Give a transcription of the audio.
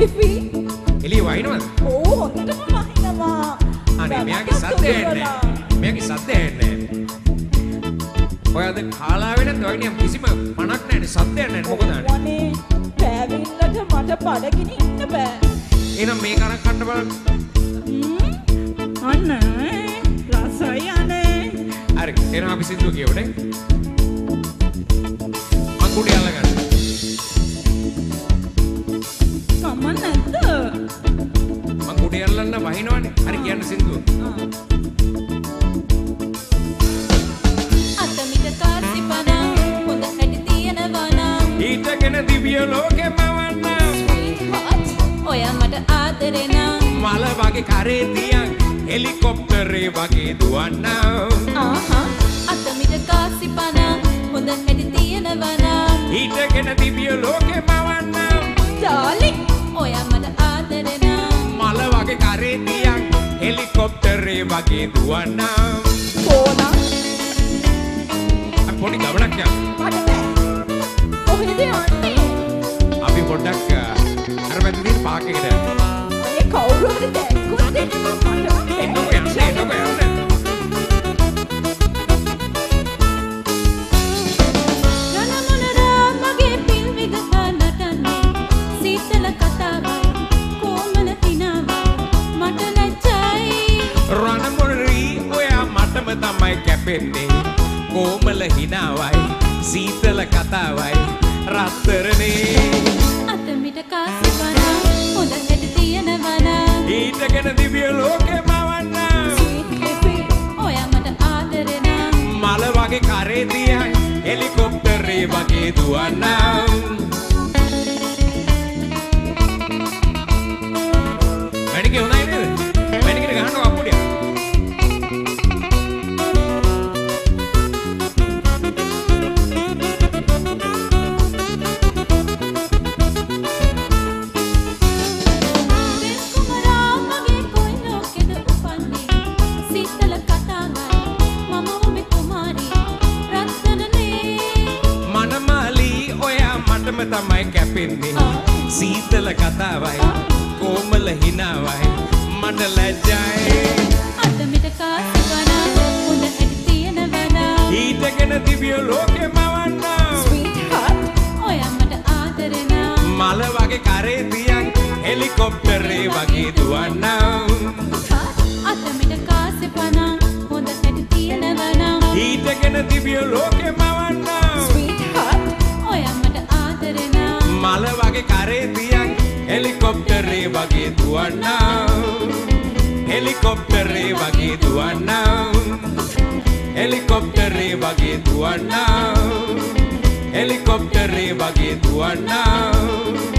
ලිපි එළිය වහිනවද? ඕ හොඳටම වහිනවා අනේ මෙයාගේ සද්ද ඇහෙන්නේ නැහැ. මෙයාගේ සද්ද ඇහෙන්නේ නැහැ. ඔය අද කාලා වෙනත් වගේ කිසිම පණක් නැහැනේ සද්දයක් නැහැනේ මොකද අනේ? පෑවිල්ලට මට බඩගිනි ඉන්න බෑ එහෙනම් මේක අරන් කන්න බලන්න. අන්න රසයි අනේ හරි එහෙනම් අපි සින්දුව කියවුනේ. මං කුඩි අල්ලගන්න. අල්ලන්න වහිනවනේ. හරි කියන්න සින්දුව. අතමිට කාසි පනම් හොඳ හැටි තියෙනවා නම් ඊටගෙන දිව්‍ය ලෝකෙම වන්න. ඔය මට ආදරේ නම් මල වගේ කරේ තියන් හෙලිකොප්ටරේ වගේ දුවන්නම්. ආහා අතමිට කාසි පනම් හොඳ හැටි තියෙනවා නම් ඊටගෙන දිව්‍ය ලෝකෙම වගේ දුවන්නම්. පෝනා අපි පොඩි ගමනක් යමු. මට බෑ කොහෙද යන්නේ අපි පොඩ්ඩක් අ, අර පැත්තේ තියෙන පාක් එකට යමු. අනේ කවුරු හරි දැක්කොත් එහෙම මට මටම තමයි කැපෙන්නේ. කොමල හිනාවයි සීතල කතාවයි රත්තරනේ. අතමිට කාසි පනම් හොඳ හැටි තියෙනවා නම් ඊටගෙන දිව්‍ය ලෝකෙම වන්න. ලිපි ඔය මට ආදරේ නම් මල වගේ කරේ තියන් හෙලිකොප්ටරේ වගේ දුවන්නම්. මටම තමයි කැපෙන්නේ. සීතල කතාවයි කොමල හිනාවයි මට ලැජ්ජයි. අතමිට කාසි වනම් හොඳ හැටි තියෙනවා නම් ඊටගෙන දිව්‍ය ලෝකෙම වන්න. ස්වීට්හාට් ඔය මට ආදරේ මල වගේ කරේ තියන් හෙලිකොප්ටරේ වගේ දුවන්නම්. අතමිට කාසි පනම් හොඳ හැටි තියෙනවා නම් ඊටගෙන දිව්‍ය ලෝකෙම වන්න. වගේ කරේ තියන් හෙලිකොප්ටරේ වගේ දුවන්නම්. හෙලිකොප්ටරේ වගේ දුවන්නම්. හෙලිකොප්ටරේ වගේ දුවන්නම්. හෙලිකොප්ටරේ වගේ දුවන්නම්.